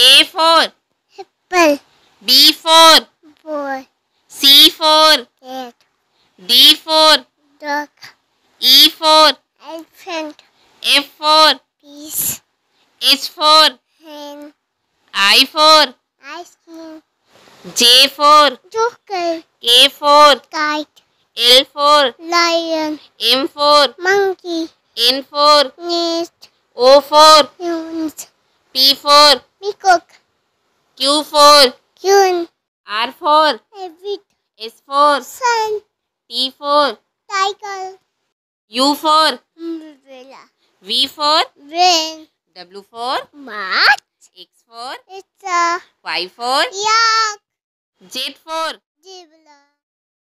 A for apple, B for boy, C for cat, D for dog, E for elephant, F for peace, H for hen, I for ice cream, J for joker, K for kite, L for lion, M for monkey, N for nest, O for P for peacock, Q for coon, R for rabbit, S for sun, T for tiger, U for umbrella, V for brain, W for mat, X for it's a Y for yak, Z for zebra,